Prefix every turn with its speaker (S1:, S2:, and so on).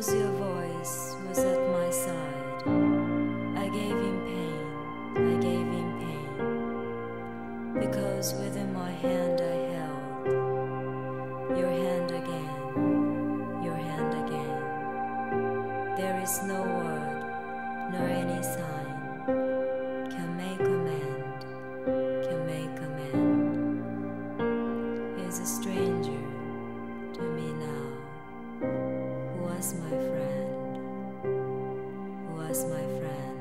S1: Because your voice was at my side. I gave him pain, I gave him pain. Because within my hand I held your hand again, your hand again. There is no word, nor any sign. friend, was my friend.